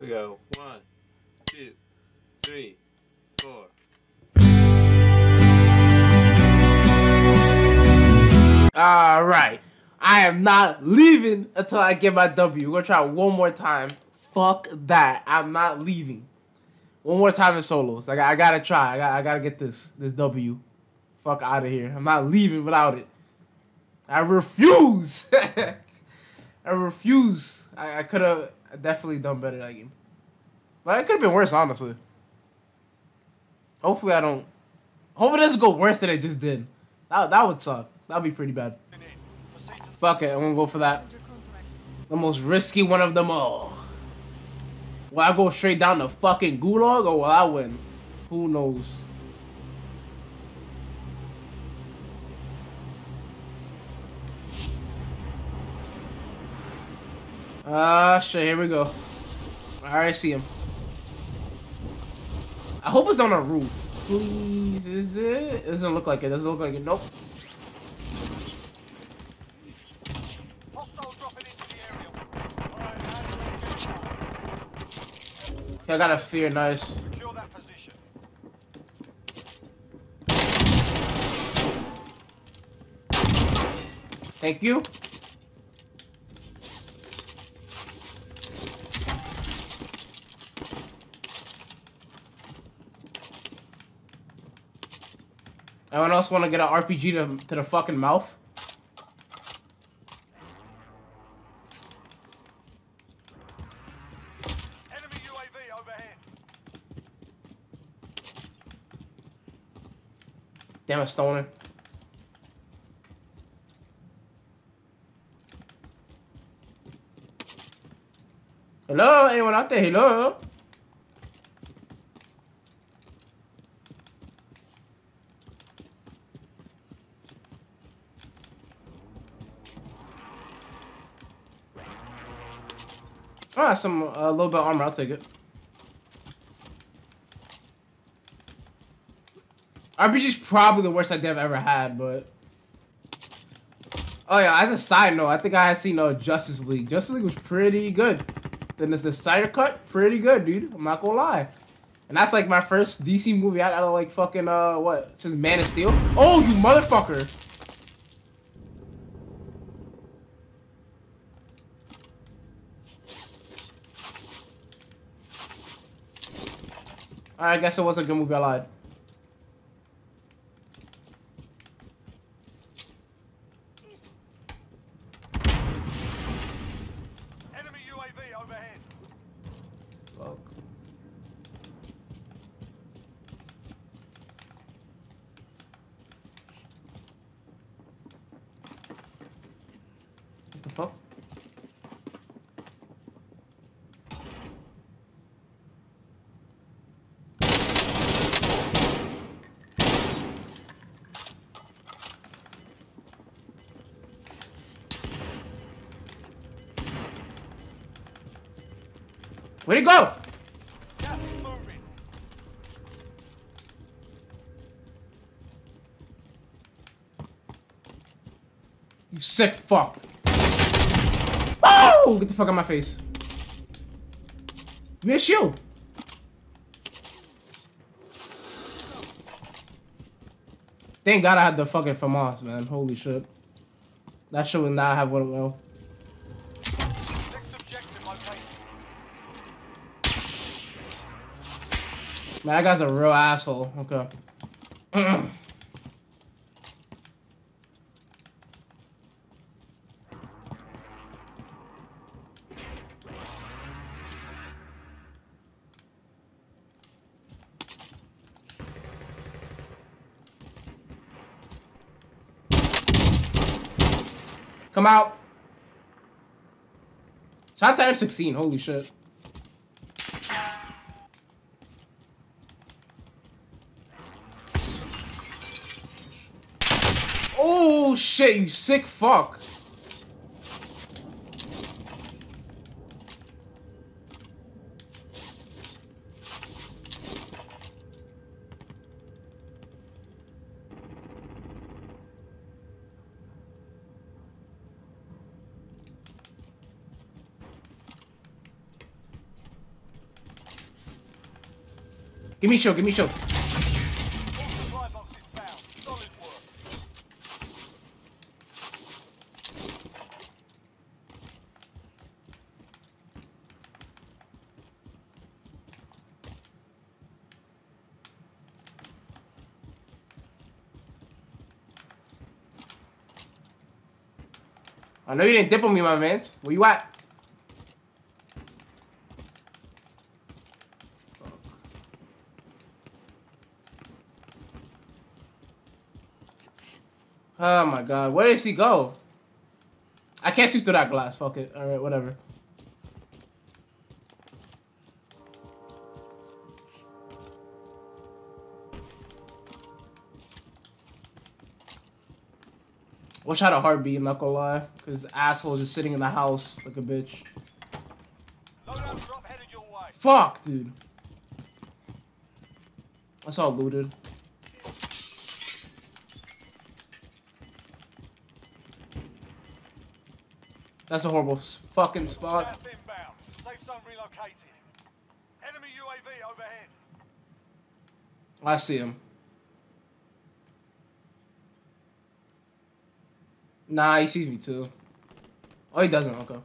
We go one, two, three, four. All right. I am not leaving until I get my W. We're gonna try one more time. Fuck that. I'm not leaving. One more time in solos. Like I gotta try. I gotta, I gotta get this this W. Fuck out of here. I'm not leaving without it. I refuse. I refuse. I, I could have definitely done better that game. But it could have been worse, honestly. Hopefully I don't. Hopefully it doesn't go worse than it just did. That, that would suck. That'd be pretty bad. Fuck it, I'm gonna go for that. The most risky one of them all. Will I go straight down the fucking gulag or will I win? Who knows? Ah, shit, here we go. Alright, see him. I hope it's on a roof. Please, is it? It doesn't look like it. Doesn't look like it. Nope. I got a fear, nice. Thank you. Anyone else want to get an RPG to, to the fucking mouth? Enemy UAV overhead. Damn it, stoner. Hello? Anyone out there? Hello? Ah, some a uh, little bit armor. I'll take it. RPG's probably the worst idea I've ever had, but. Oh yeah, as a side note, I think I had seen uh, Justice League. Justice League was pretty good. Then there's the Snyder Cut, pretty good, dude. I'm not gonna lie. And that's like my first DC movie out of like fucking uh what? Since Man of Steel. Oh, you motherfucker! I guess it was a good movie. I lied. Enemy UAV overhead. Fuck. Where'd he go? You sick fuck. Oh! Get the fuck out of my face. Give me a shield. Thank God I had the fucking FAMAS, man. Holy shit. That shit would not have went well. Next objective located. Man, that guy's a real asshole. Okay. Come out. Shot to F16, holy shit. Oh shit, you sick fuck. Give me show, give me show. Know you didn't dip on me, my man. Where you at? Oh my god, where does he go? I can't see through that glass. Fuck it. Alright, whatever. Wish I had a heartbeat, I'm not gonna lie. Cause asshole just sitting in the house like a bitch. Drop headed your way. Fuck, dude. That's all looted. That's a horrible fucking spot. Safe zone relocated. Enemy UAV overhead. I see him. Nah, he sees me too. Oh, he doesn't. Okay.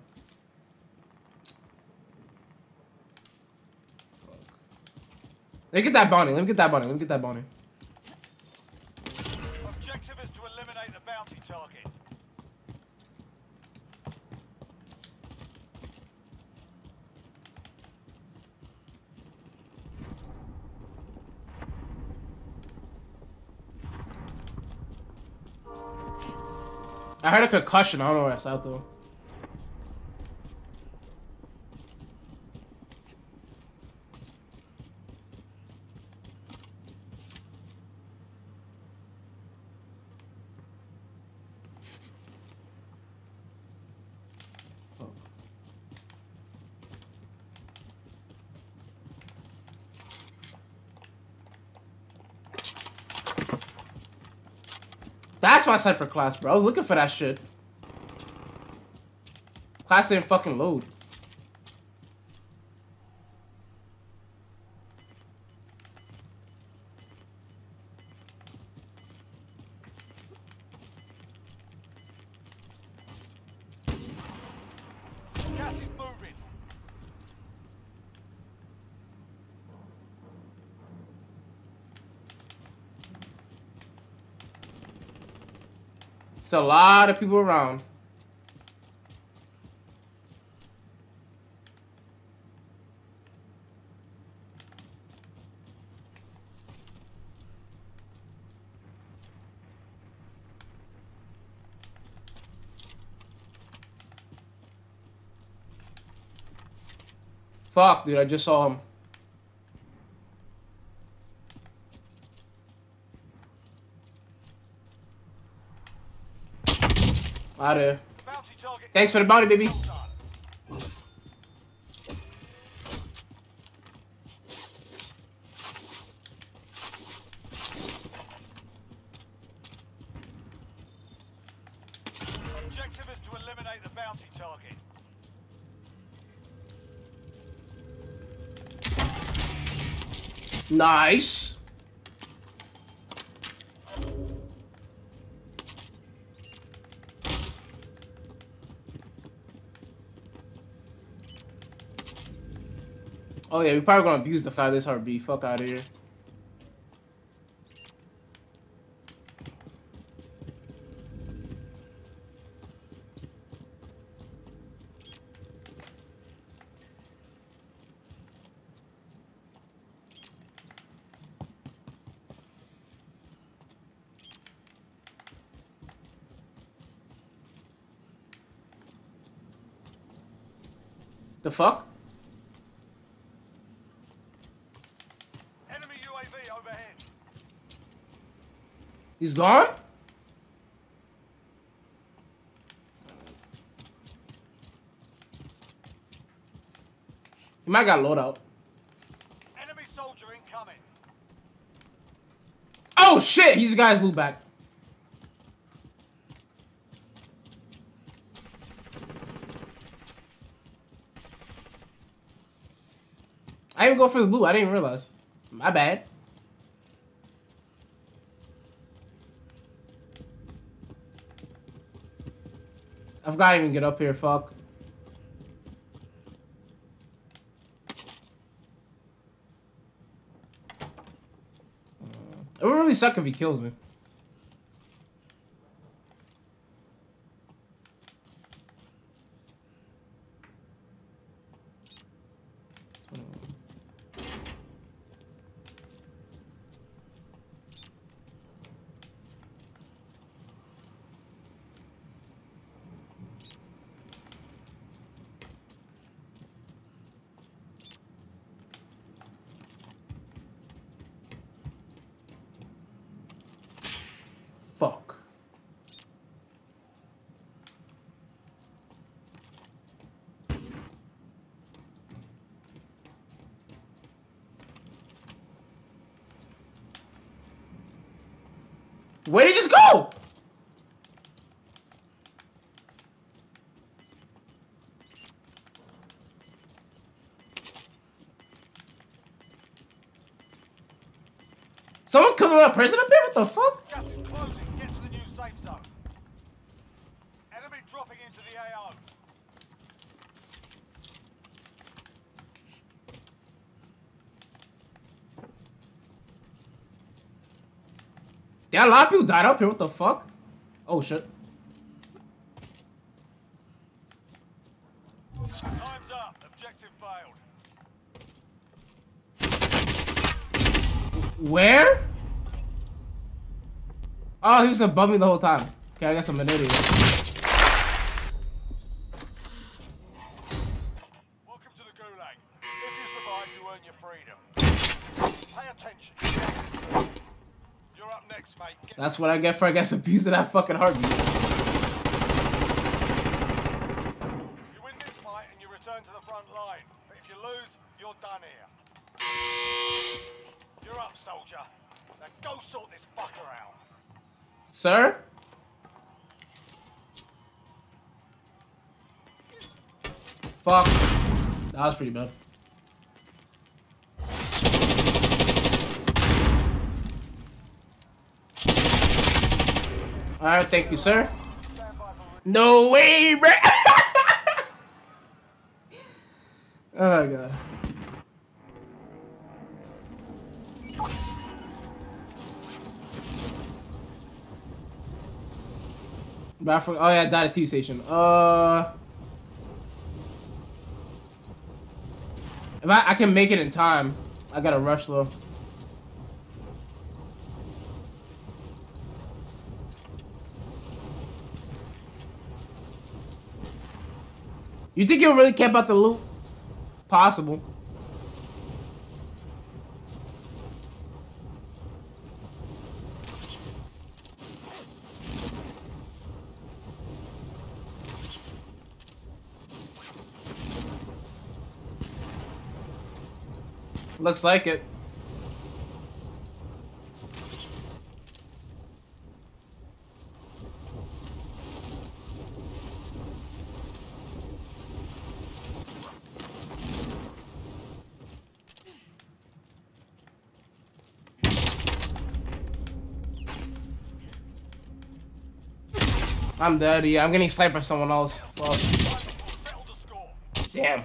Let me get that bounty. Let me get that bounty. Let me get that bounty. Objective is to eliminate the bounty target. I heard a concussion. I don't know where that's at though. That's my sniper class, bro. I was looking for that shit. Class didn't fucking load. It's a lot of people around. Fuck, dude, I just saw him. Out of here. Bounty target. Thanks for the bounty, baby. Well Oh yeah, we probably gonna abuse the fact this RB. Fuck out of here. The fuck? Enemy UAV overhead. He's gone? He might got loadout. Enemy soldier incoming. Oh shit! He's guy's loot back. I didn't go for his loot. I didn't realize. My bad. I forgot to even get up here, fuck. It would really suck if he kills me. Fuck. Where did he just go? Someone killed that person up here? What the fuck? Gas is closing. Get to the new safe zone. Enemy dropping into the AO. Yeah, a lot of people died up here. What the fuck? Oh shit. Time's up. Objective failed. Where? Oh, he was above me the whole time. Okay, I guess I'm an idiot. Welcome to the Gulag. If you survive, you earn your freedom. Pay attention. You're up next, mate. Get That's what I get for I guess abusing that fucking heartbeat. You win this fight and you return to the front line. But if you lose, you're done here. You're up, soldier. Now go sort this fucker out. Sir? Fuck. That was pretty bad. Alright, thank you, sir. Stand by for No way, bro! oh god. But I forgot, oh yeah, I died at T station. Uh, if I I can make it in time, I gotta rush though. You think you'll really care about the loot? Possible. Looks like it. I'm dirty. I'm getting sniped by someone else. Fuck. Damn.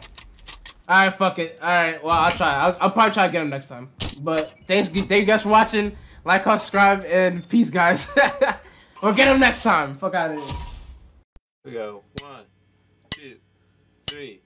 Alright, fuck it. Alright, well, I'll try. I'll, I'll probably try to get him next time. But thanks, thank you guys for watching. Like, subscribe, and peace, guys. we'll get him next time. Fuck out of here. We go one, two, three.